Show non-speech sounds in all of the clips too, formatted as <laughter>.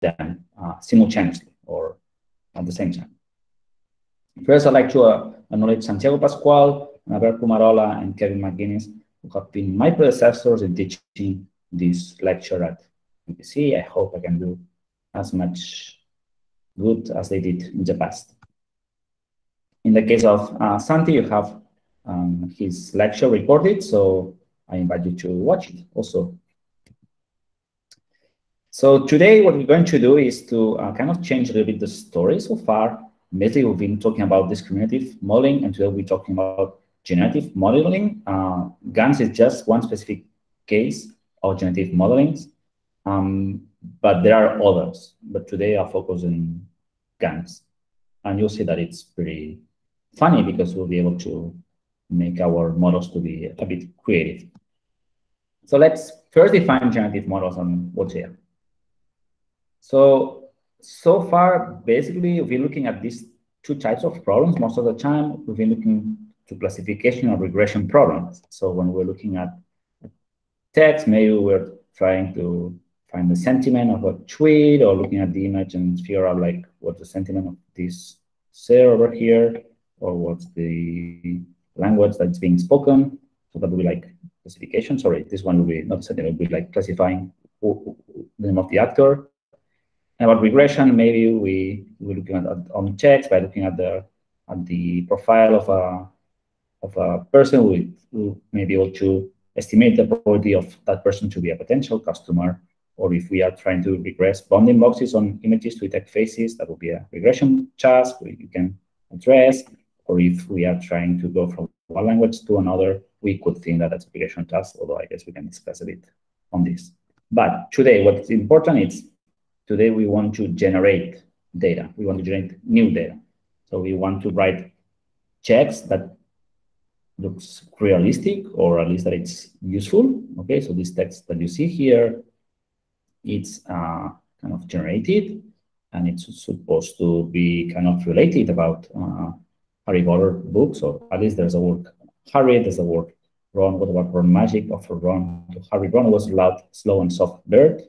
them uh, simultaneously or at the same time. First, I'd like to uh, acknowledge Santiago Pascual, Anabel Pumarola, and Kevin McGuinness, who have been my predecessors in teaching this lecture at UPC. I hope I can do as much good as they did in the past. In the case of uh, Santi, you have um, his lecture recorded, so I invite you to watch it also. So today what we're going to do is to uh, kind of change a little bit the story so far. Basically, we've been talking about discriminative modeling, and today we're talking about generative modeling. Uh, GANs is just one specific case of generative modeling, um, but there are others. But today I'll focus on GANs. And you'll see that it's pretty funny because we'll be able to make our models to be a bit creative. So let's first define generative models on what's here. So, so far, basically, we're looking at these two types of problems. Most of the time, we've been looking to classification or regression problems. So when we're looking at text, maybe we're trying to find the sentiment of a tweet or looking at the image and figure out like what's the sentiment of this cell over here or what's the language that's being spoken. So that would be like classification. Sorry, this one will be not sentiment, it would be like classifying the name of the actor. About regression, maybe we we're looking at, on checks by looking at the at the profile of a of a person. We, we may be able to estimate the probability of that person to be a potential customer. Or if we are trying to regress bounding boxes on images to detect faces, that would be a regression task we can address. Or if we are trying to go from one language to another, we could think that that's a regression task, although I guess we can discuss a bit on this. But today, what's important is today we want to generate data. We want to generate new data. So we want to write checks that looks realistic or at least that it's useful. Okay, so this text that you see here, it's uh, kind of generated and it's supposed to be kind of related about uh, Harry Potter books, or at least there's a word Harry, there's a word Ron, what about Ron Magic of Ron to Harry? Ron was a loud, slow, and soft bird.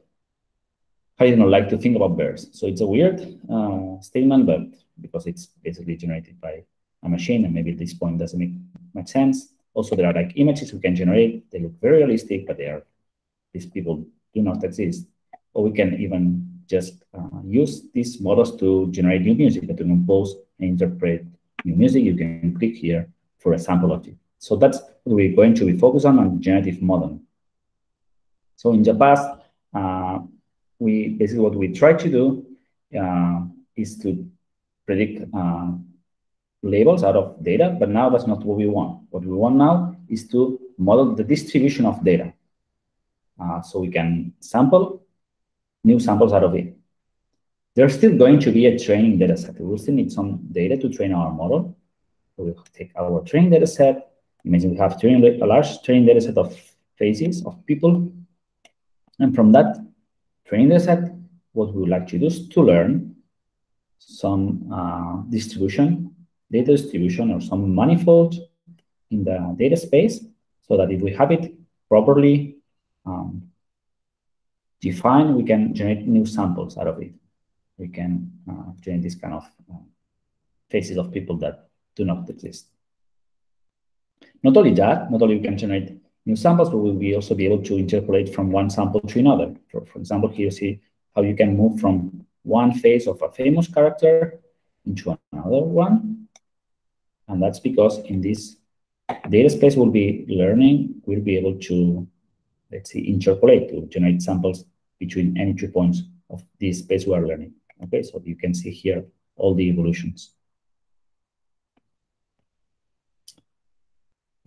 Harry don't like to think about bears. So it's a weird uh, statement, but because it's basically generated by a machine, and maybe at this point doesn't make much sense. Also, there are like images we can generate. They look very realistic, but they are these people do not exist. Or we can even just uh, use these models to generate new music, to compose and interpret new music. You can click here for a sample of it. So that's what we're going to be focused on on generative modeling. So in the past, uh, we basically what we try to do uh, is to predict uh, labels out of data, but now that's not what we want. What we want now is to model the distribution of data. Uh, so we can sample new samples out of it. There's still going to be a training data set. We will still need some data to train our model. We'll take our training data set. Imagine we have a large training data set of faces of people. And from that training data set, what we would like to do is to learn some uh, distribution data distribution or some manifold in the data space so that if we have it properly um, defined, we can generate new samples out of it. We can uh, generate this kind of uh, faces of people that do not exist. Not only that, not only we can generate new samples, but we will also be able to interpolate from one sample to another. For, for example, here you see how you can move from one phase of a famous character into another one and that's because in this data space we'll be learning, we'll be able to, let's see, interpolate to generate samples between any two points of this space we are learning. Okay, so you can see here all the evolutions.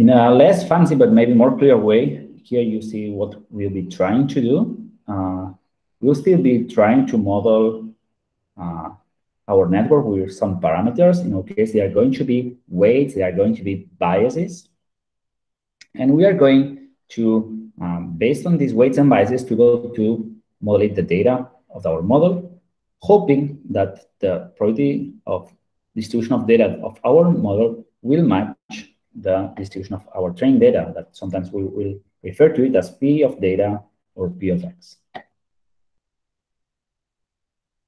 In a less fancy but maybe more clear way, here you see what we'll be trying to do. Uh, we'll still be trying to model uh, our network with some parameters. In our case, they are going to be weights, they are going to be biases. And we are going to, um, based on these weights and biases, to go to modulate the data of our model, hoping that the probability of distribution of data of our model will match the distribution of our trained data that sometimes we will refer to it as P of data or P of X.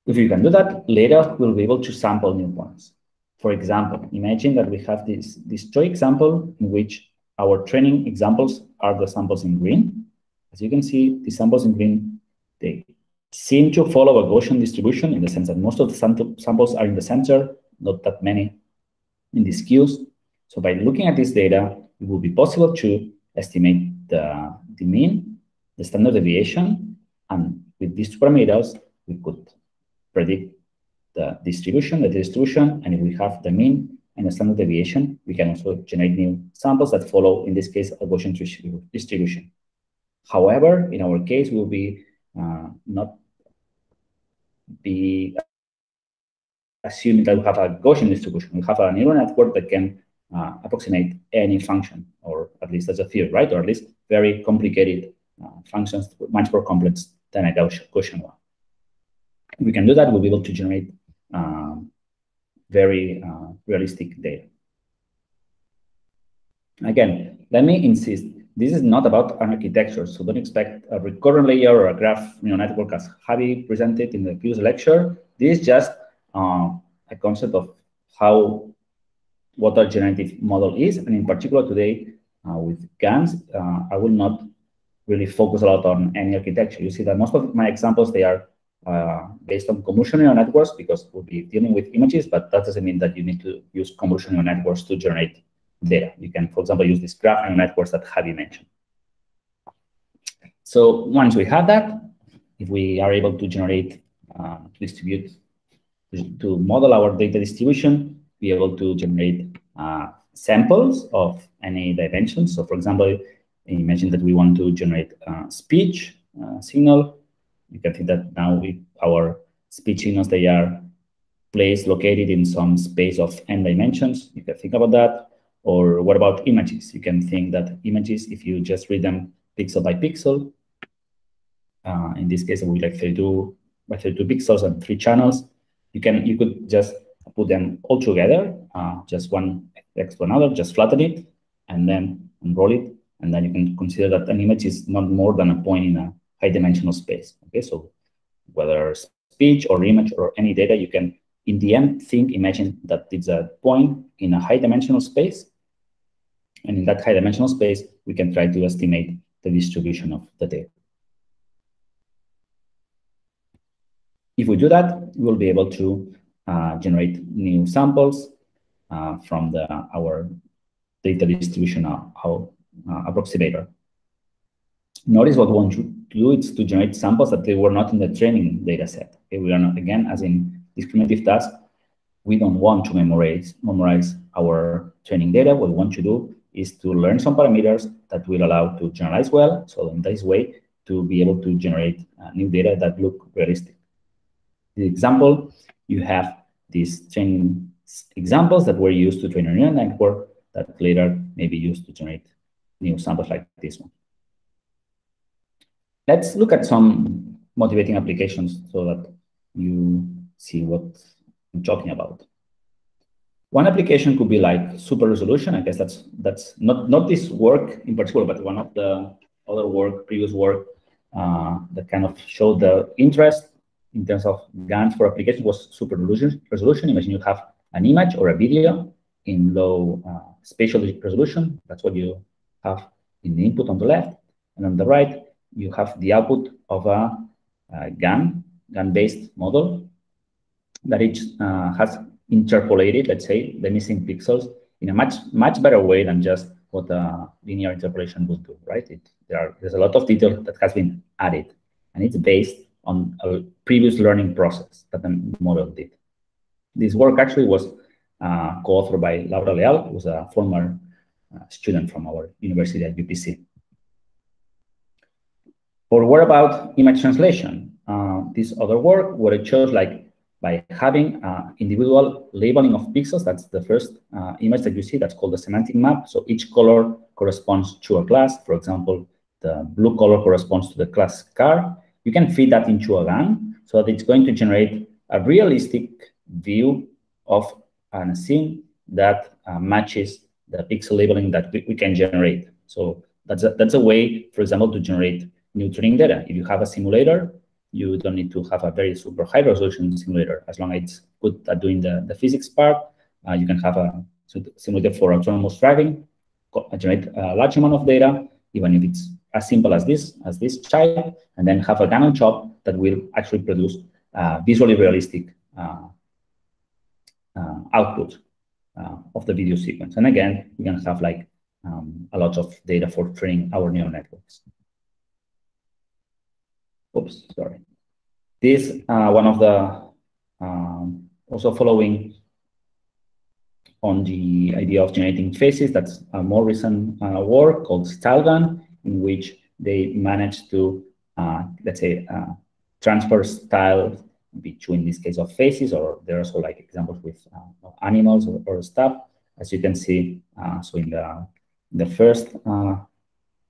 If you can do that, later we'll be able to sample new points. For example, imagine that we have this, this toy example in which our training examples are the samples in green. As you can see, the samples in green, they seem to follow a Gaussian distribution in the sense that most of the samples are in the center, not that many in these queues. So by looking at this data, it will be possible to estimate the, the mean, the standard deviation, and with these two parameters, we could predict the distribution, the distribution, and if we have the mean and the standard deviation, we can also generate new samples that follow, in this case, a Gaussian distribution. However, in our case, we'll be uh, not be assuming that we have a Gaussian distribution. We have a neural network that can uh, approximate any function, or at least as a theory, right? Or at least very complicated uh, functions, much more complex than a Gaussian one. If we can do that, we'll be able to generate um, very uh, realistic data. Again, let me insist, this is not about an architecture, so don't expect a recurrent layer or a graph neural network as Javi presented in the previous lecture. This is just uh, a concept of how what a generative model is, and in particular today uh, with GANs, uh, I will not really focus a lot on any architecture. You see that most of my examples, they are uh, based on convolutional networks because we'll be dealing with images, but that doesn't mean that you need to use convolutional networks to generate data. You can, for example, use these graph neural networks that Javi mentioned. So once we have that, if we are able to generate, uh, to distribute, to model our data distribution, be able to generate uh, samples of any dimension. So for example, imagine that we want to generate uh, speech uh, signal. You can think that now with our speech signals, they are placed, located in some space of n dimensions. You can think about that. Or what about images? You can think that images, if you just read them pixel by pixel, uh, in this case, we like 32 by 32 pixels and three channels. You can you could just put them all together, uh, just one next to another, just flatten it, and then unroll it, and then you can consider that an image is not more than a point in a high dimensional space. Okay, so whether speech or image or any data, you can in the end think, imagine that it's a point in a high dimensional space, and in that high dimensional space, we can try to estimate the distribution of the data. If we do that, we'll be able to generate new samples uh, from the our data distribution uh, uh, approximator. Notice what we want to do is to generate samples that they were not in the training data set. Okay, we are not, again, as in discriminative task, we don't want to memorize, memorize our training data. What we want to do is to learn some parameters that will allow to generalize well. So in this way, to be able to generate uh, new data that look realistic. The example, you have these training examples that were used to train a neural network that later may be used to generate new samples like this one. Let's look at some motivating applications so that you see what I'm talking about. One application could be like super resolution. I guess that's that's not not this work in particular, but one of the other work, previous work uh, that kind of showed the interest in terms of GANs for applications was super resolution. Imagine you have an image or a video in low uh, spatial resolution. That's what you have in the input on the left. And on the right, you have the output of a, a GAN, GAN-based model that each uh, has interpolated, let's say, the missing pixels in a much, much better way than just what a linear interpolation would do, right? It, there are, there's a lot of detail that has been added, and it's based on a previous learning process that the model did. This work actually was uh, co-authored by Laura Leal, who was a former uh, student from our university at UPC. Or what about image translation? Uh, this other work, what it shows like by having uh, individual labeling of pixels, that's the first uh, image that you see, that's called the semantic map. So each color corresponds to a class. For example, the blue color corresponds to the class car you can feed that into a GAN so that it's going to generate a realistic view of a scene that uh, matches the pixel labeling that we, we, can generate. So that's a, that's a way, for example, to generate new training data. If you have a simulator you don't need to have a very super high resolution simulator. As long as it's good at doing the, the physics part, uh, you can have a simulator for autonomous driving, generate a large amount of data, even if it's as simple as this, as this child, and then have a Gannon chop that will actually produce uh, visually realistic uh, uh, output uh, of the video sequence. And again, we can have like um, a lot of data for training our neural networks. Oops, sorry. This uh, one of the um, also following on the idea of generating faces. That's a more recent uh, work called StyleGAN, in which they manage to, uh, let's say, uh, transfer style between this case of faces, or there are also like examples with uh, animals or, or, stuff. As you can see, uh, so in the the first uh,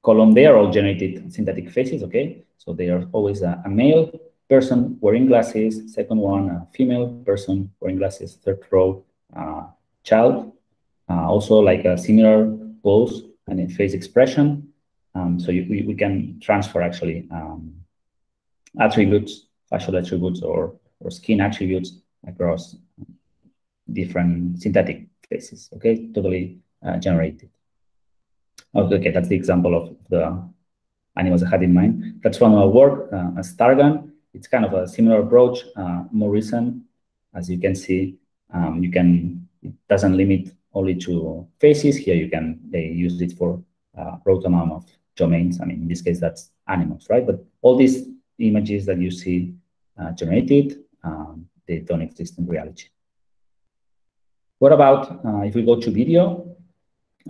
column, they are all generated synthetic faces. Okay, so they are always a, a male person wearing glasses. Second one, a female person wearing glasses. Third row, uh, child. Also like a similar pose and in face expression. Um, so you, we, we can transfer actually um, attributes, facial attributes or, or skin attributes across different synthetic faces, okay? Totally uh, generated. Okay, that's the example of the animals I had in mind. That's from our work, uh, StarGAN. It's kind of a similar approach, uh, more recent. As you can see, um, you can it doesn't limit only to faces. Here you can they use it for uh, broad amount of domains. I mean, in this case, that's animals, right? But all these images that you see uh, generated, um, they don't exist in reality. What about uh, if we go to video?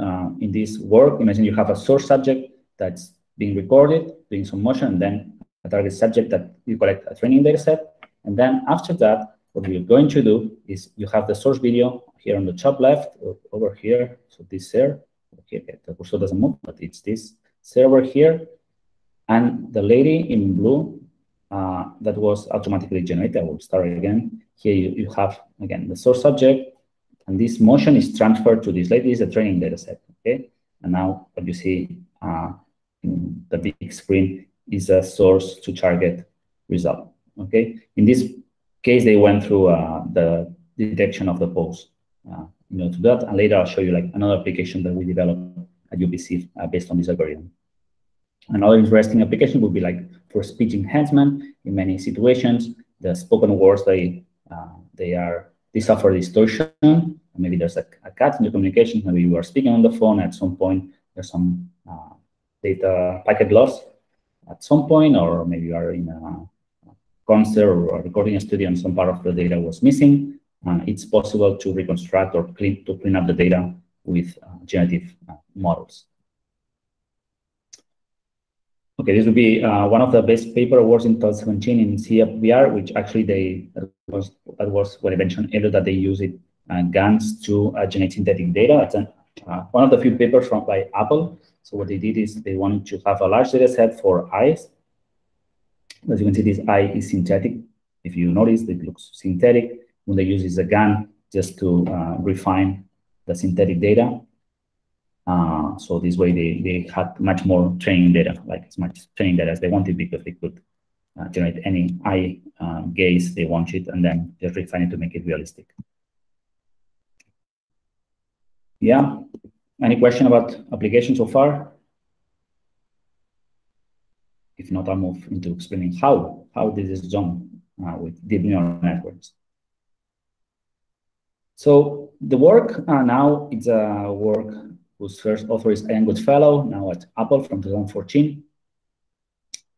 Uh, in this work, imagine you have a source subject that's being recorded, doing some motion, and then a target subject that you collect a training data set. And then after that, what we're going to do is you have the source video here on the top left, over here. So this here, okay, the cursor doesn't move, but it's this server here. And the lady in blue uh, that was automatically generated, I will start again. Here you, you have, again, the source object, and this motion is transferred to this lady, is a training data set, okay? And now what you see uh, in the big screen is a source to target result, okay? In this case, they went through uh, the detection of the pose uh, you know, to that. And later I'll show you like another application that we developed at UPC uh, based on this algorithm. Another interesting application would be like for speech enhancement. In many situations, the spoken words they uh, they are they suffer distortion. Maybe there's a, a, cut in the communication. Maybe you are speaking on the phone. At some point, there's some uh, data packet loss at some point, or maybe you are in a concert or a recording studio and some part of the data was missing uh, it's possible to reconstruct or clean to clean up the data with uh, generative uh, models. Okay, this would be uh, one of the best paper awards in 2017 in CVPR, which actually they was that was what I mentioned earlier that they use it uh, GANs to uh, generate synthetic data. An, uh, one of the few papers from by Apple. So what they did is they wanted to have a large data set for eyes. As you can see, this eye is synthetic. If you notice, it looks synthetic when they use is a GAN just to uh, refine the synthetic data. Uh, so this way they, they had much more training data, like as much training data as they wanted because they could uh, generate any eye uh, gaze they wanted and then just refine it to make it realistic. Yeah, any question about application so far? If not, I'll move into explaining how, how this is done uh, with deep neural networks. So the work uh, now is a work whose first author is Ian Goodfellow, now at Apple from 2014,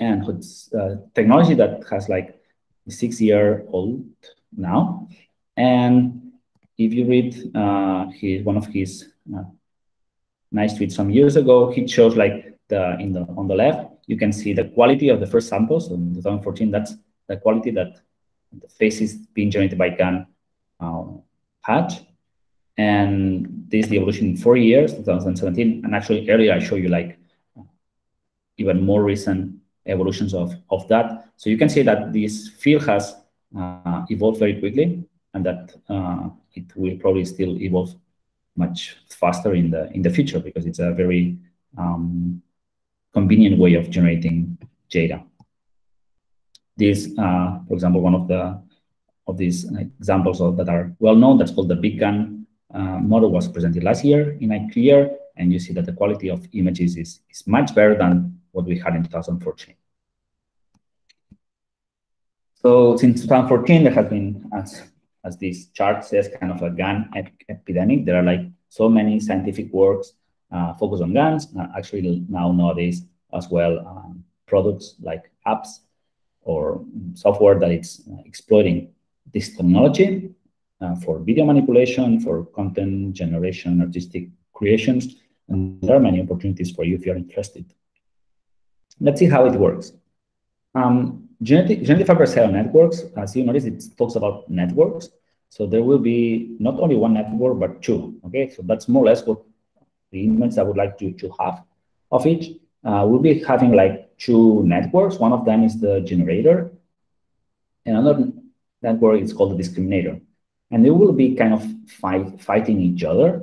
and it's uh, technology that has like six year old now. And if you read uh, his one of his uh, nice tweets some years ago, he shows like the in the on the left you can see the quality of the first samples in 2014. That's the quality that the faces being generated by GAN uh, had. And this is the evolution in four years, 2017. And actually earlier I show you like even more recent evolutions of, of that. So you can see that this field has uh, evolved very quickly and that uh, it will probably still evolve much faster in the in the future because it's a very um, convenient way of generating data. this, uh, for example, one of the of these examples of, that are well known, that's called the BigGAN uh, model was presented last year in ICLR, and you see that the quality of images is, is much better than what we had in 2014. So since 2014, there has been, as, as this chart says, kind of a GAN ep epidemic. There are like so many scientific works uh, focused on GANs. Uh, actually, now nowadays as well, um, products like apps or software that it's exploiting this technology uh, for video manipulation, for content generation, artistic creations, and there are many opportunities for you if you're interested. Let's see how it works. Um, genetic, genetic networks, as you notice, it talks about networks. So there will be not only one network, but two, okay? So that's more or less what the image I would like to, to have of each. Uh, we'll be having like two networks. One of them is the generator. And another network is called the discriminator. And they will be kind of fight, fighting each other.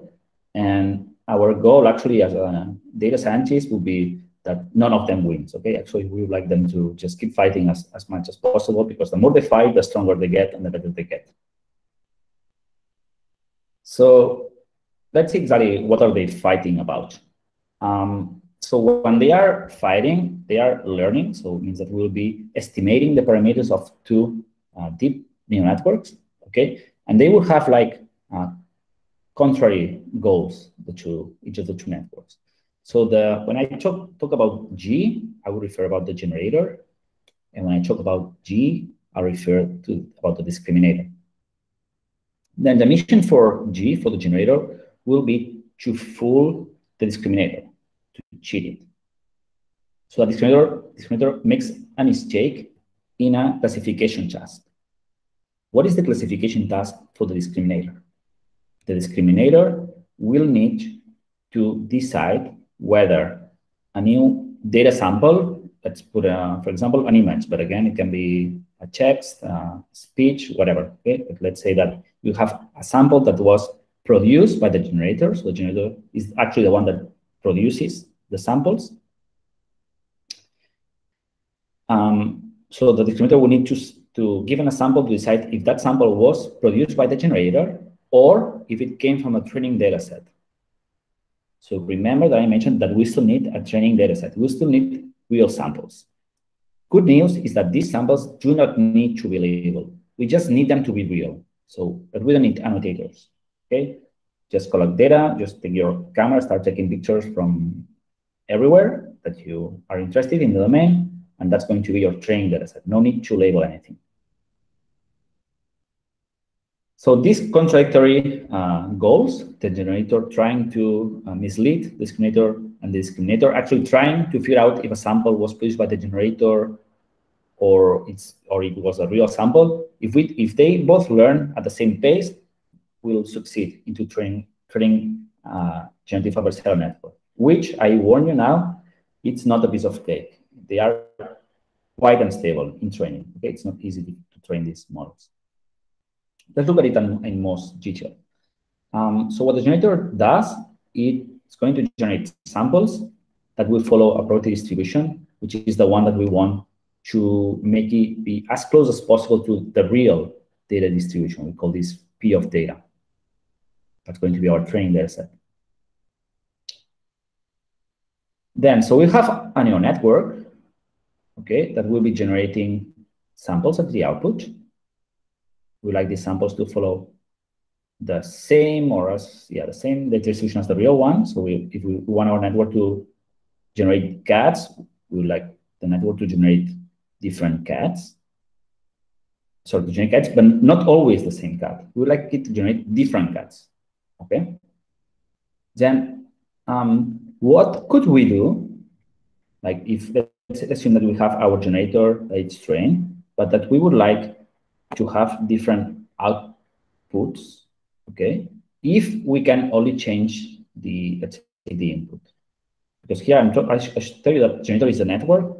And our goal actually as a data scientist will be that none of them wins, okay? Actually, we would like them to just keep fighting as, as much as possible because the more they fight, the stronger they get and the better they get. So let's see exactly what are they fighting about. Um, so when they are fighting, they are learning. So it means that we'll be estimating the parameters of two uh, deep neural networks, okay? And they will have like uh, contrary goals, the two, each of the two networks. So the when I talk, talk about G, I will refer about the generator. And when I talk about G, I refer to about the discriminator. Then the mission for G, for the generator, will be to fool the discriminator, to cheat it. So the discriminator, discriminator makes a mistake in a classification task. What is the classification task for the discriminator? The discriminator will need to decide whether a new data sample, let's put, a, for example, an image, but again, it can be a text, uh, speech, whatever. Okay? But let's say that you have a sample that was produced by the generator. So the generator is actually the one that produces the samples. Um, so the discriminator will need to to given a sample to decide if that sample was produced by the generator or if it came from a training data set. So remember that I mentioned that we still need a training data set. We still need real samples. Good news is that these samples do not need to be labeled. We just need them to be real. So, but we don't need annotators, okay? Just collect data, just take your camera, start taking pictures from everywhere that you are interested in the domain, and that's going to be your training data set. No need to label anything. So these contradictory uh, goals, the generator trying to uh, mislead the discriminator and the discriminator actually trying to figure out if a sample was produced by the generator or it's or it was a real sample. If we if they both learn at the same pace, we'll succeed into training training uh, generative adversarial network. Which I warn you now, it's not a piece of cake they are quite unstable in training. Okay, it's not easy to, train these models. Let's look at it in, in most detail. Um, so what the generator does, it's going to generate samples that will follow a probability distribution, which is the one that we want to make it be as close as possible to the real data distribution. We call this P of data. That's going to be our training data set. Then, so we have a neural network okay, that will be generating samples at the output. We like these samples to follow the same or as, yeah, the same data distribution as the real one. So we, if we want our network to generate cats, we would like the network to generate different cats. So to generate cats, but not always the same cat. We would like it to generate different cats, okay? Then um, what could we do? Like if let's assume that we have our generator it's trained, but that we would like to have different outputs, okay? If we can only change the, let's say, the input. Because here I'm I, I should tell you that generator is a network.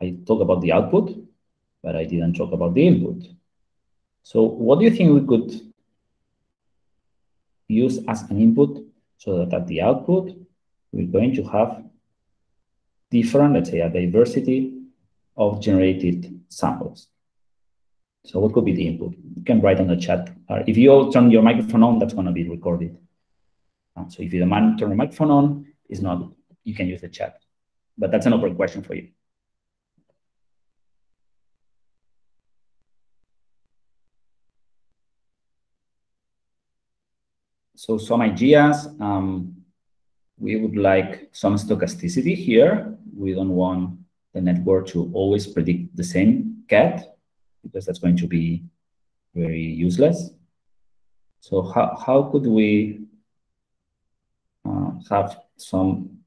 I talk about the output, but I didn't talk about the input. So what do you think we could use as an input so that at the output, we're going to have different, let's say a diversity of generated samples. So what could be the input? You can write on the chat. Uh, if you all turn your microphone on, that's going to be recorded. Uh, so if you don't turn your microphone on, it's not, you can use the chat. But that's an open question for you. So some ideas, um, we would like some stochasticity here. We don't want the network to always predict the same cat because that's going to be very useless. So how, how could we uh, have some,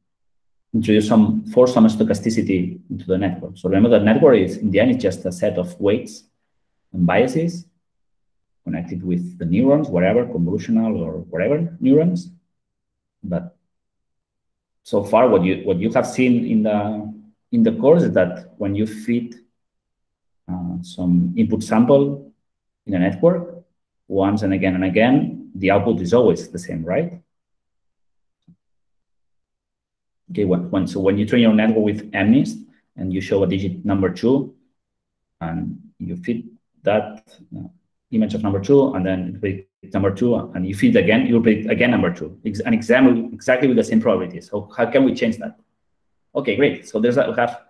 introduce some, force some stochasticity into the network? So remember that network is, in the end, it's just a set of weights and biases connected with the neurons, whatever, convolutional or whatever neurons. But so far, what you what you have seen in the in the course is that when you feed uh, some input sample in a network once and again and again, the output is always the same, right? Okay, when, when so when you train your network with MNIST and you show a digit number two, and you feed that uh, image of number two, and then number two, and you feed again, you predict again number two, an example exactly with the same probability. So how can we change that? Okay, great. So there's a, we have,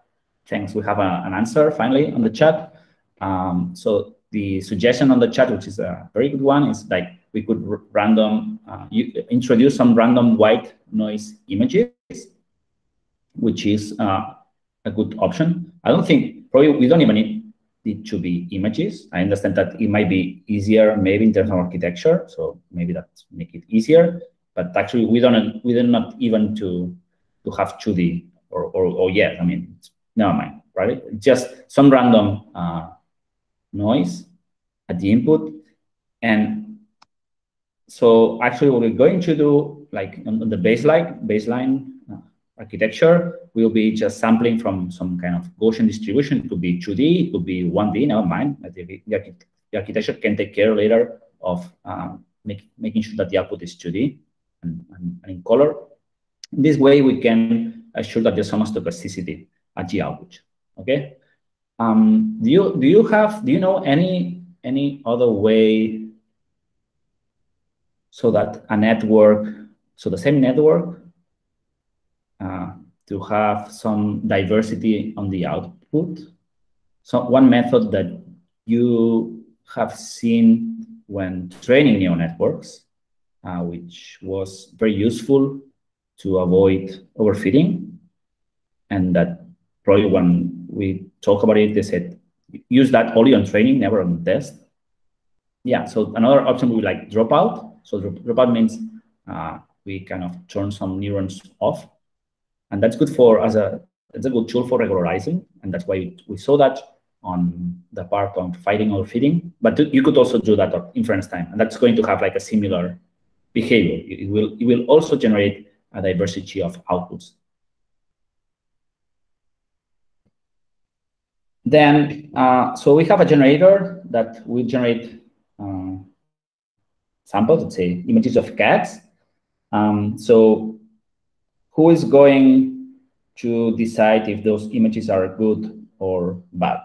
thanks, we have a, an answer finally on the chat. Um, so the suggestion on the chat, which is a very good one, is like we could random, uh, introduce some random white noise images, which is uh, a good option. I don't think, probably we don't even need it to be images. I understand that it might be easier maybe in terms of architecture, so maybe that make it easier. But actually, we don't we don't not even to to have 2D or or, or yet. I mean, never mind, right? Just some random uh, noise at the input, and so actually, what we're going to do, like on the baseline baseline architecture will be just sampling from some kind of Gaussian distribution. It could be 2D, it could be 1D, never mind. The, the architecture can take care later of um, make, making sure that the output is 2D and, and, and, in color. In this way, we can assure that there's some stochasticity at the output. Okay. Um, do you do you have do you know any any other way so that a network so the same network uh, to have some diversity on the output. So one method that you have seen when training neural networks, uh, which was very useful to avoid overfitting, and that probably when we talk about it, they said use that only on training, never on test. Yeah, so another option would be like dropout. So dropout means uh, we kind of turn some neurons off and that's good for as a it's a good tool for regularizing, and that's why we saw that on the part of fighting or feeding. But you could also do that at inference time, and that's going to have like a similar behavior. It will it will also generate a diversity of outputs. Then, uh, so we have a generator that will generate uh, samples, let's say images of cats. Um, so who is going to decide if those images are good or bad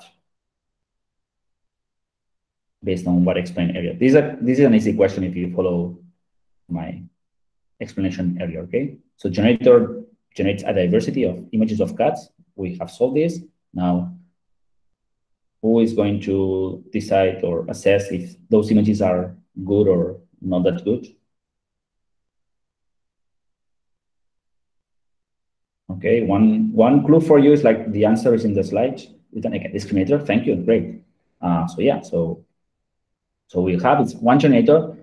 based on what explained earlier? This is, a, this is an easy question if you follow my explanation earlier, okay? So generator generates a diversity of images of cats. We have solved this. Now, who is going to decide or assess if those images are good or not that good? Okay, one one clue for you is like the answer is in the slide with an discriminator. Thank you, great. Uh, so yeah, so so we have it's one generator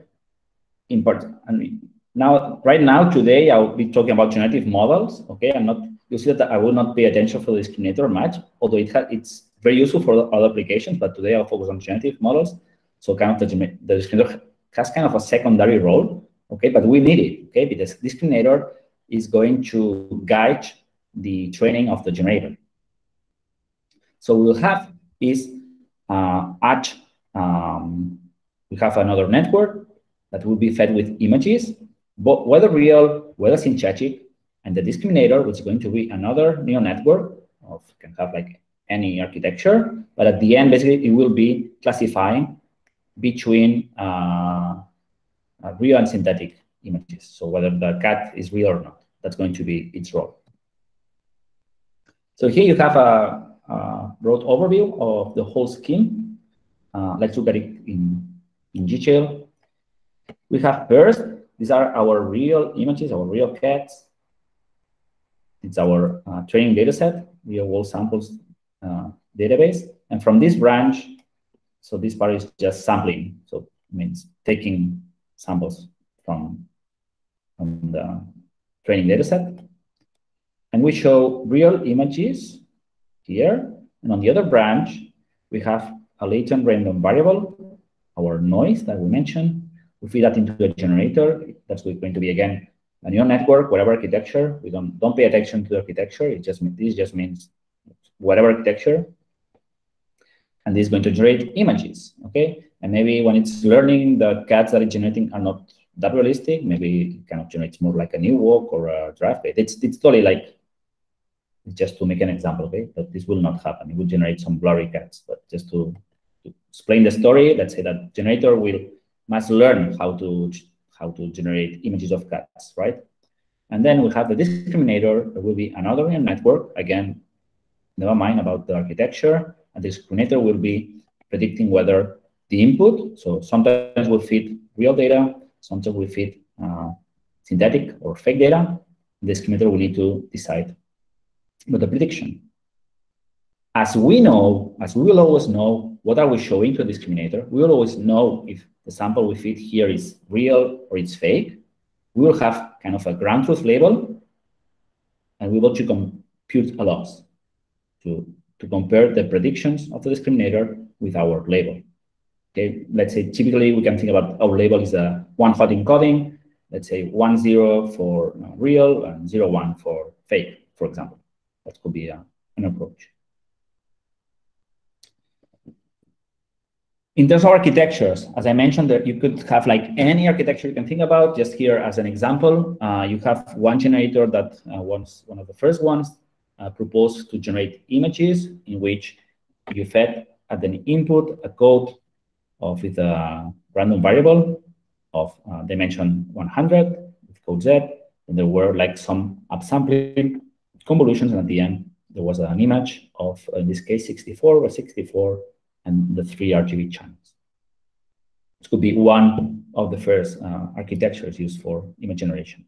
in part. And now, right now, today, I'll be talking about generative models. Okay, I'm not. You see that I will not pay attention for the discriminator much, although it has it's very useful for other applications. But today, I'll focus on generative models. So kind of the, the discriminator has kind of a secondary role. Okay, but we need it. Okay, because discriminator is going to guide the training of the generator. So we'll have is uh, at, um, we have another network that will be fed with images, but whether real, whether synthetic, and the discriminator, which is going to be another neural network of can have like any architecture, but at the end, basically, it will be classifying between uh, uh, real and synthetic images. So whether the cat is real or not, that's going to be its role. So here you have a, a broad overview of the whole scheme. Uh, let's look at it in, in detail. We have first, these are our real images, our real cats. It's our uh, training data set, real world samples uh, database. And from this branch, so this part is just sampling. So it means taking samples from, from the training data set. And we show real images here. And on the other branch, we have a latent random variable, our noise that we mentioned. We feed that into a generator. That's going to be, again, a neural network, whatever architecture. We don't, don't pay attention to the architecture. It just This just means whatever architecture. And this is going to generate images, okay? And maybe when it's learning, the cats that it's generating are not that realistic. Maybe it kind of generates more like a new walk or a draft. It's, it's totally like, just to make an example, okay? But this will not happen. It will generate some blurry cats. But just to, to explain the story, let's say that generator will must learn how to how to generate images of cats, right? And then we have the discriminator. There will be another network. Again, never mind about the architecture. And the discriminator will be predicting whether the input, so sometimes we'll feed real data, sometimes we feed uh, synthetic or fake data. The discriminator will need to decide about the prediction. As we know, as we will always know, what are we showing to the discriminator? We will always know if the sample we feed here is real or it's fake. We will have kind of a ground truth label, and we want to compute a loss to, to compare the predictions of the discriminator with our label. Okay, let's say typically we can think about our label is a one hot encoding, let's say one zero for real and zero one for fake, for example. That could be a, an approach. In terms of architectures, as I mentioned, that you could have like any architecture you can think about. Just here as an example, uh, you have one generator that uh, was one of the first ones uh, proposed to generate images in which you fed at an input a code of with a random variable of uh, dimension 100 with code Z. And there were like some upsampling convolutions, and at the end there was an image of, in this case, 64 or 64 and the three RGB channels. This could be one of the first uh, architectures used for image generation.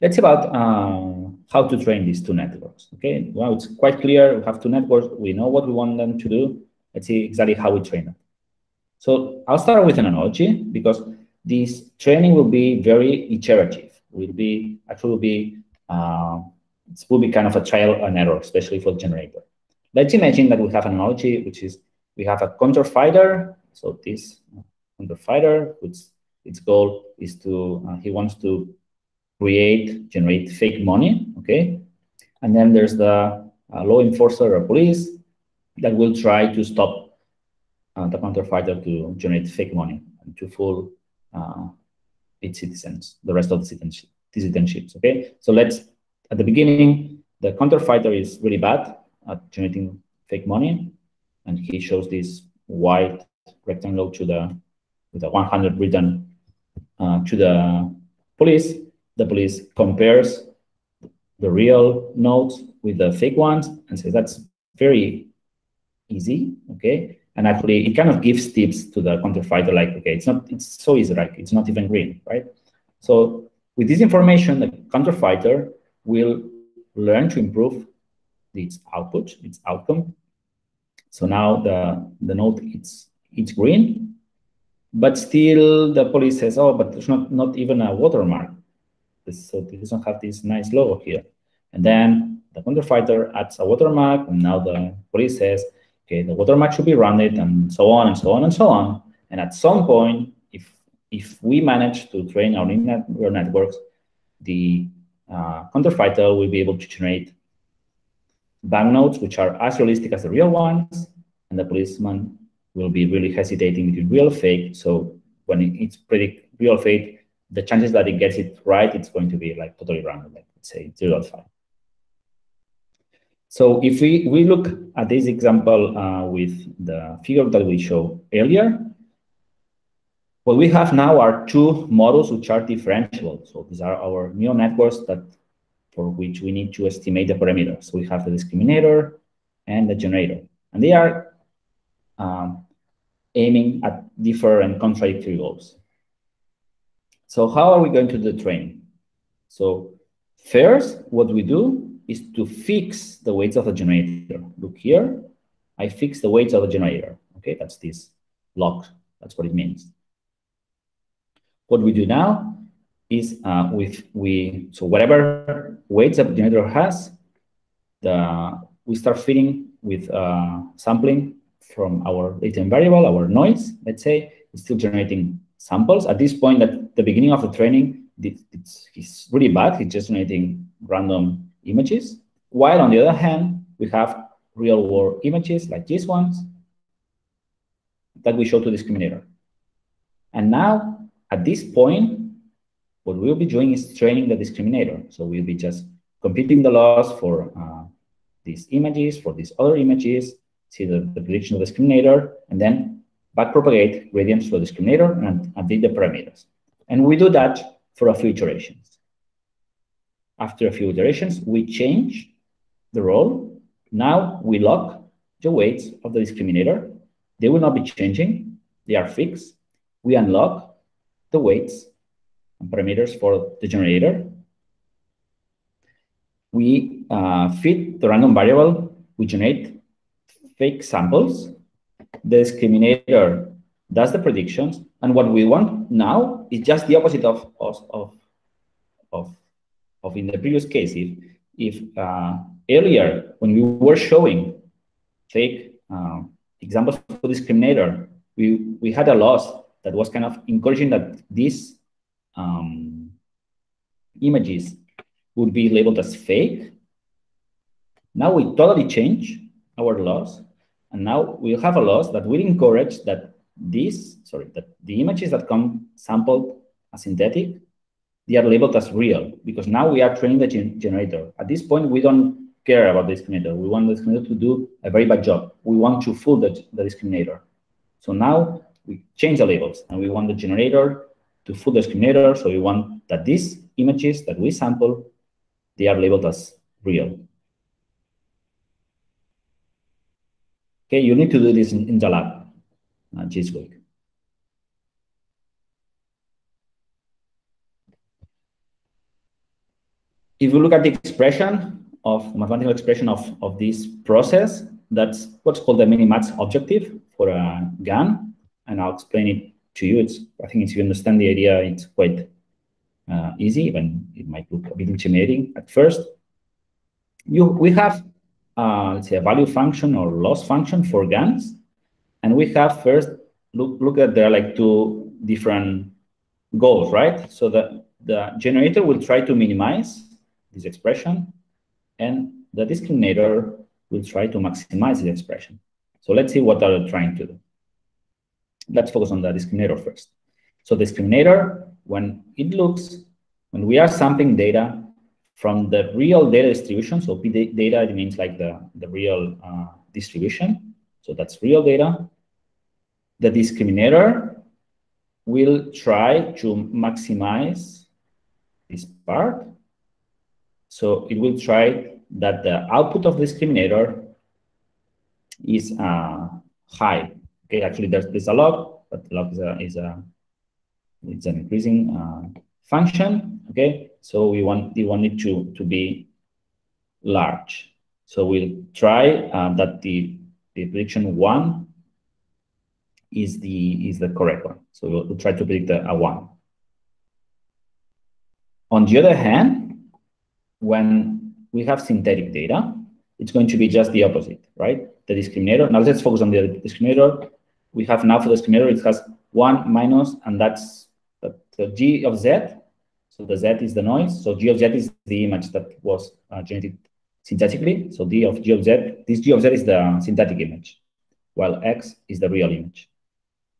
Let's about uh, how to train these two networks. Okay, well, it's quite clear. We have two networks. We know what we want them to do. Let's see exactly how we train them. So I'll start with an analogy because this training will be very iterative. Will be actually will be uh, it will be kind of a trial and error, especially for the generator. Let's imagine that we have an analogy, which is we have a counterfeiter. So this counterfeiter, which its goal is to, uh, he wants to create, generate fake money, okay? And then there's the uh, law enforcer or police that will try to stop uh, the counterfeiter to generate fake money and to fool uh, its citizens, the rest of the citizenships, okay? So let's, at the beginning, the counterfeiter is really bad at generating fake money, and he shows this white rectangle to the with the 100 written uh, to the police. The police compares the real notes with the fake ones and says that's very easy, okay? And actually, it kind of gives tips to the counterfeiter, like, okay, it's not, it's so easy, like, It's not even green, right? So with this information, the counterfeiter will learn to improve its output, its outcome. So now the, the node it's, it's green, but still the police says, oh, but there's not, not even a watermark. So it doesn't have this nice logo here. And then the counterfeiter adds a watermark, and now the police says, okay, the watermark should be rounded, and so on and so on and so on. And at some point, if we manage to train our neural networks, the uh, will be able to generate banknotes, which are as realistic as the real ones, and the policeman will be really hesitating between real fake. So when it's predict real fake, the chances that it gets it right, it's going to be like totally random, like let's say 0.5. So if we, we look at this example uh, with the figure that we showed earlier, what we have now are two models which are differentiable. So these are our neural networks that for which we need to estimate the parameters. So we have the discriminator and the generator. And they are um, aiming at different contradictory goals. So how are we going to do the training? So first, what we do is to fix the weights of the generator. Look here, I fix the weights of the generator. Okay, that's this block. That's what it means. What we do now is uh, with we so whatever weights the generator has, the we start feeding with uh, sampling from our latent variable, our noise. Let's say it's still generating samples. At this point, at the beginning of the training, it's, it's really bad. It's just generating random images. While on the other hand, we have real world images like these ones that we show to discriminator. And now at this point, what we'll be doing is training the discriminator. So we'll be just computing the loss for uh, these images, for these other images, see the, the prediction of the discriminator, and then backpropagate gradients to the discriminator and update the parameters. And we do that for a few iterations. After a few iterations, we change the role. Now we lock the weights of the discriminator. They will not be changing. They are fixed. We unlock the weights and parameters for the generator. We uh, feed the random variable. We generate fake samples. The discriminator does the predictions. And what we want now is just the opposite of, of, of, of in the previous case, if, if uh, earlier when we were showing fake uh, examples for discriminator, we, we had a loss that was kind of encouraging that these um, images would be labeled as fake. Now we totally change our loss, and now we have a loss that will encourage that these, sorry, that the images that come sampled as synthetic they are labeled as real because now we are training the gen generator. At this point, we don't care about the discriminator. We want the discriminator to do a very bad job. We want to fool the, the discriminator. So now we change the labels and we want the generator to the discriminator. So we want that these images that we sample, they are labeled as real. Okay, you need to do this in, in the lab uh, this week. if you look at the expression of mathematical expression of, of this process, that's what's called the minimax objective for a GAN. And I'll explain it to you. It's I think if you understand the idea, it's quite uh, easy, even it might look a bit intimidating at first. You we have uh, let's say a value function or loss function for GANs, and we have first look look at there are like two different goals, right? So the the generator will try to minimize this expression, and the discriminator will try to maximize the expression. So let's see what are they trying to do. Let's focus on the discriminator first. So the discriminator, when it looks, when we are sampling data from the real data distribution, so P data it means like the, the real uh, distribution, so that's real data, the discriminator will try to maximize this part so it will try that the output of the discriminator is uh, high. Okay, actually there's, there's a log, but log is a, is a it's an increasing uh, function. Okay, so we want we want it to to be large. So we'll try uh, that the the prediction one is the is the correct one. So we'll, we'll try to predict a, a one. On the other hand, when we have synthetic data, it's going to be just the opposite, right? The discriminator. Now let's focus on the discriminator. We have now for the discriminator, it has one minus, and that's the, G of Z. So the Z is the noise. So G of Z is the image that was uh, generated synthetically. So D of G of Z, this G of Z is the synthetic image, while X is the real image.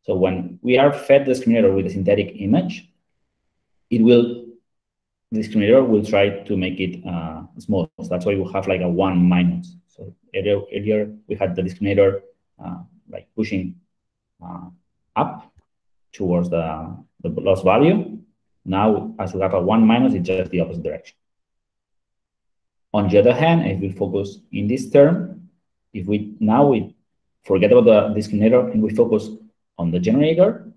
So when we are fed the discriminator with a synthetic image, it will the discriminator will try to make it uh, small. So that's why we have like a one minus. So earlier, earlier we had the discriminator uh, like pushing up towards the, the loss value. Now, as we have a one minus, it's just the opposite direction. On the other hand, if we focus in this term, if we now we forget about the discriminator and we focus on the generator,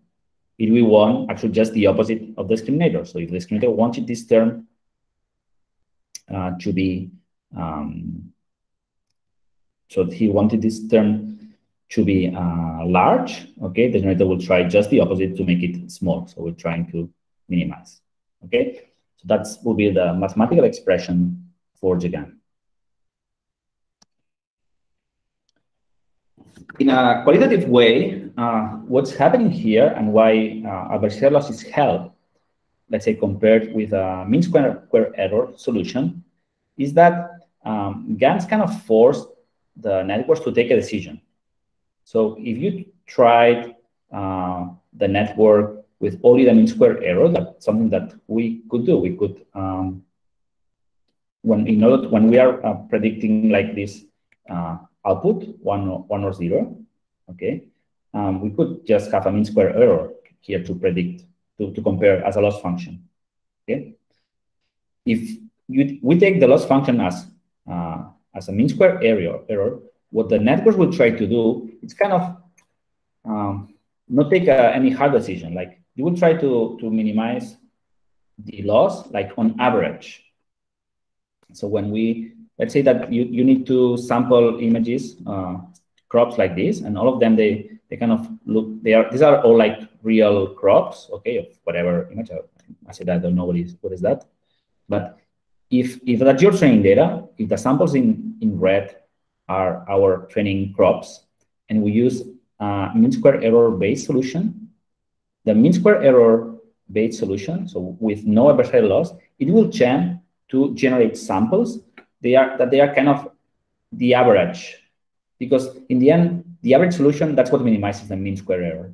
it will want actually just the opposite of the discriminator. So if the discriminator wanted this term uh, to be, um, so he wanted this term to be uh, large, okay, the generator will try just the opposite to make it small. So we're trying to minimize, okay? So that will be the mathematical expression for GAN. In a qualitative way, uh, what's happening here and why uh, adversarial loss is held, let's say compared with a mean square, square error solution, is that um, GANs kind of force the networks to take a decision. So if you tried uh, the network with only the mean square error, that's something that we could do. We could, um, when in order to, when we are uh, predicting like this uh, output one or, one or zero, okay, um, we could just have a mean square error here to predict to, to compare as a loss function. Okay, if you we take the loss function as uh, as a mean square error error, what the network will try to do is kind of um, not take a, any hard decision. Like you will try to, to minimize the loss, like on average. So when we, let's say that you, you need to sample images, uh, crops like this, and all of them, they, they kind of look, they are, these are all like real crops, okay, of whatever image. I said, I don't know what is, what is that. But if, if that's your training data, if the samples in, in red are our training crops, and we use a mean square error based solution. The mean square error based solution, so with no adversarial loss, it will tend to generate samples. They are that they are kind of the average, because in the end, the average solution that's what minimizes the mean square error.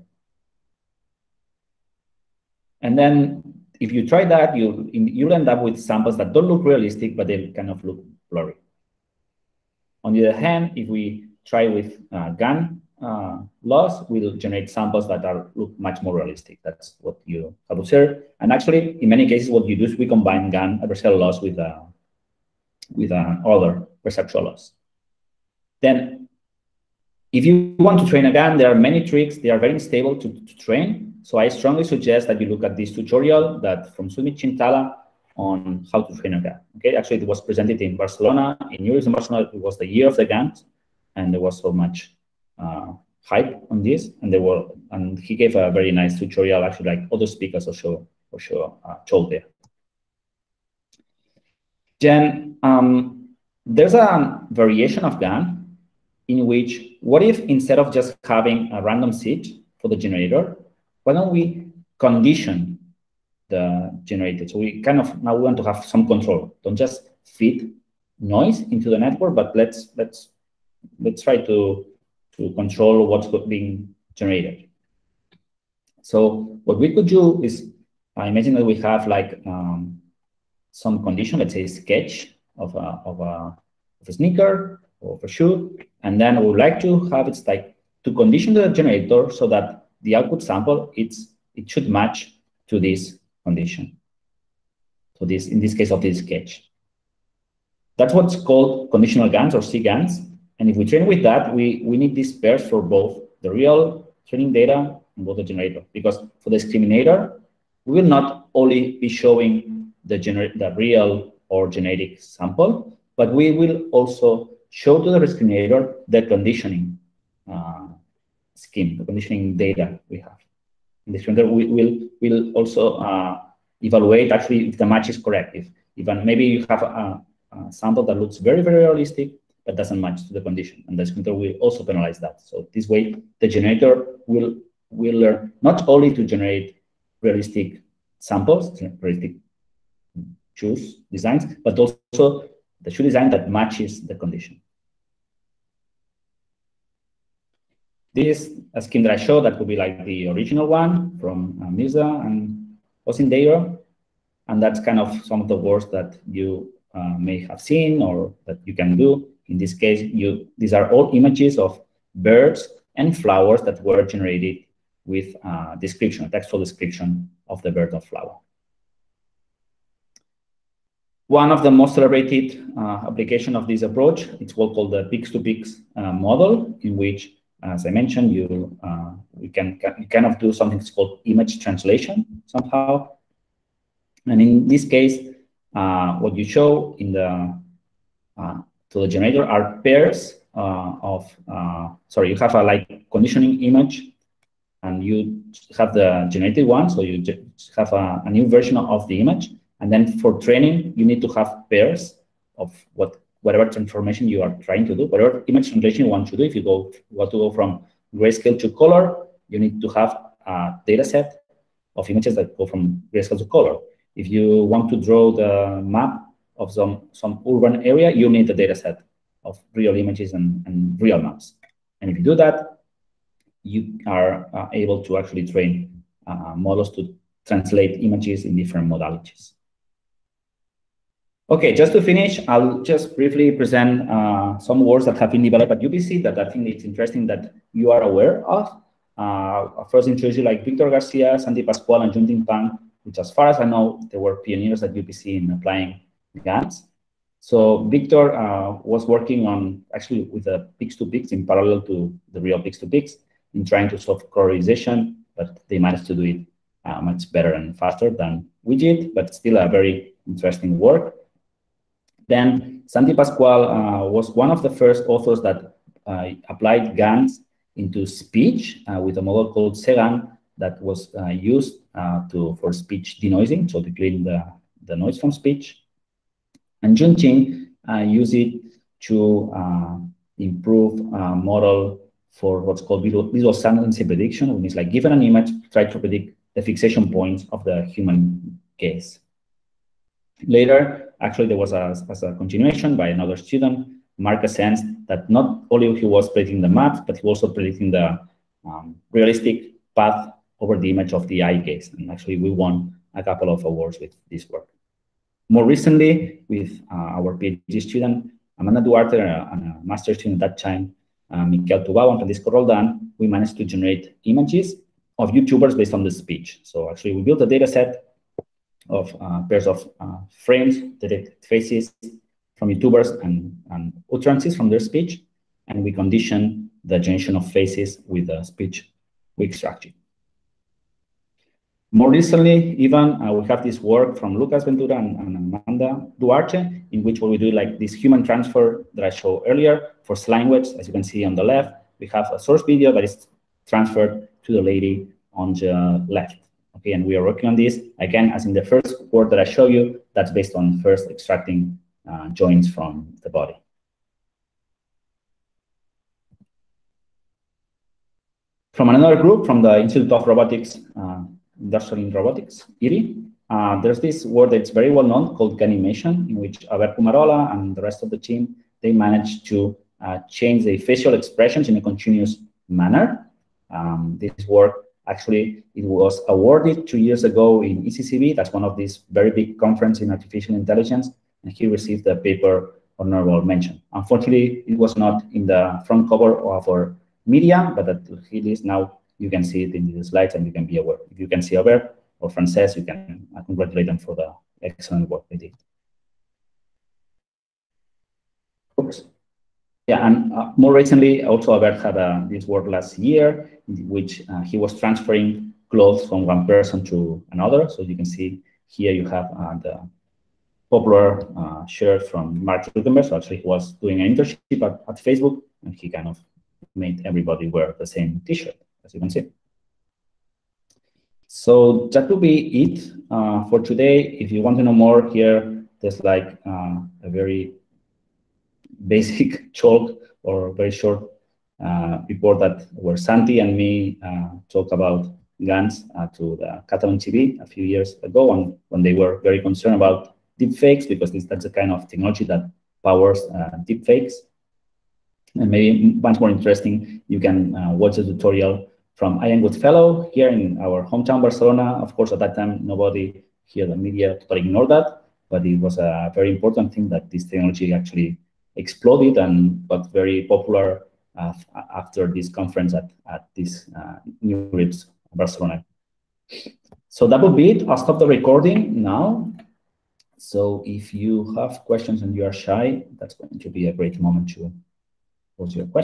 And then if you try that, you you'll end up with samples that don't look realistic, but they kind of look blurry. On the other hand, if we try with uh, GAN uh, loss, we'll generate samples that are look much more realistic. That's what you have observed. And actually, in many cases, what you do is we combine GAN adversarial loss with uh, with uh, other perceptual loss. Then, if you want to train a GAN, there are many tricks. They are very unstable to, to train. So I strongly suggest that you look at this tutorial that from Soumith Chintala on how to train a GAN. Okay, actually it was presented in Barcelona. In Europe in Barcelona, it was the year of the GANs, and there was so much uh, hype on this. And there were, and he gave a very nice tutorial, actually, like other speakers also also uh, told there. Then um, there's a variation of GAN in which, what if instead of just having a random seed for the generator, why don't we condition the generator? So we kind of now we want to have some control. Don't just feed noise into the network, but let's let's let's try to to control what's being generated. So what we could do is I imagine that we have like um, some condition, let's say sketch of a of a of a sneaker or a shoe, and then we would like to have it like to condition the generator so that the output sample it's it should match to this condition. So this, in this case of this sketch. That's what's called conditional GANs or C-GANs. And if we train with that, we, we need these pairs for both the real training data and both the generator. Because for the discriminator, we will not only be showing the, the real or genetic sample, but we will also show to the discriminator the conditioning uh, scheme, the conditioning data we have In the discriminator will, will, will also uh, evaluate actually if the match is correct. If, even maybe you have a, a, sample that looks very, very realistic, but doesn't match to the condition. And the discriminator will also penalize that. So this way, the generator will, will learn not only to generate realistic samples, realistic shoes designs, but also the shoe design that matches the condition. This is a scheme that I showed, that could be like the original one from uh, and Osindero. And that's kind of some of the works that you uh, may have seen or that you can do. In this case, you these are all images of birds and flowers that were generated with a description, a textual description of the bird or flower. One of the most celebrated uh, application of this approach, it's what called the PIX2PIX uh, model, in which, as I mentioned, you uh, we can, can kind of do something that's called image translation somehow. And in this case, uh, what you show in the uh, to the generator are pairs uh, of sorry, you have a like conditioning image and you have the generated one, so you have a, a, new version of the image. And then for training, you need to have pairs of what whatever transformation you are trying to do, whatever image translation you want to do. If you go want to go from grayscale to color, you need to have a data set of images that go from grayscale to color. If you want to draw the map of some, some urban area, you need a data set of real images and, and real maps. And if you do that, you are uh, able to actually train uh, models to translate images in different modalities. Okay, just to finish, I'll just briefly present uh, some words that have been developed at UPC that I think it's interesting that you are aware of. Uh, first introduce you like Victor Garcia, Santi Pascual, and Junting Pan, which as far as I know, they were pioneers at UPC in applying GANs. So Victor uh, was working on actually with the PIX2PIX in parallel to the real PIX2PIX in trying to solve colorization, but they managed to do it uh, much better and faster than we did, but still a very interesting work. Then Santi Pascual uh, was one of the first authors that uh, applied GANs into speech uh, with a model called SEGAN that was uh, used to for speech denoising, so to clean the, the noise from speech. And Junting used it to improve model for what's called visual, visual prediction, which means like given an image, try to predict the fixation points of the human gaze. Later, actually, there was a, as a continuation by another student, Marc Assens that not only he was predicting the maps, but he was also predicting the um, realistic path over the image of the eye gaze. And actually, we won a couple of awards with this work. More recently, with uh, our PhD student, Amanda Duarte, and a master student at that time, uh, Miquel Tubau and Francisco Roldan, we managed to generate images of YouTubers based on the speech. So actually, we built a data set of uh, pairs of uh, frames, detect faces from YouTubers and, and utterances from their speech, and we condition the generation of faces with the speech we extracted. More recently, even uh, we have this work from Lucas Ventura and, and, Amanda Duarte, in which what we do like this human transfer that I showed earlier for language, as you can see on the left, we have a source video that is transferred to the lady on the left. Okay, and we are working on this. Again, as in the first work that I show you, that's based on first extracting uh, joints from the body. From another group, from the Institute of Robotics, uh, industrial in robotics, IRI. Uh, there's this word that's very well known called GANimation, in which Albert Pumarola and the rest of the team, they managed to uh, change the facial expressions in a continuous manner. Um, this work, actually, it was awarded two years ago in ECCV. That's one of these very big conference in artificial intelligence. And he received the paper honorable mention. Unfortunately, it was not in the front cover of our media, but at least now you can see it in the slides and you can be aware. If you can see Albert or Francesc, you can congratulate them for the excellent work they did. Oops. Yeah, and uh, more recently, also Albert had uh, this work last year, which uh, he was transferring clothes from one person to another. So you can see here you have uh, the popular uh, shirt from Mark Zuckerberg. So actually he was doing an internship at, at Facebook and he kind of made everybody wear the same t-shirt as you can see. So that will be it uh, for today. If you want to know more here, there's like uh, a very basic <laughs> chalk or very short uh, report that where Santi and me uh, talked about GANs uh, to the Catalan TV a few years ago when, when they were very concerned about deepfakes because this, that's the kind of technology that powers uh, deepfakes. And maybe much more interesting, you can watch the tutorial from Ian Goodfellow here in our hometown, Barcelona. Of course, at that time, nobody here, the media totally ignored that, but it was a very important thing that this technology actually exploded and got very popular uh, after this conference at, at this uh, NeurIPS Barcelona. So that would be it. I'll stop the recording now. So if you have questions and you are shy, that's going to be a great moment to pose your question.